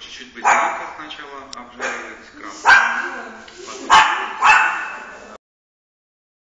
чуть-чуть базилика сначала обжарили,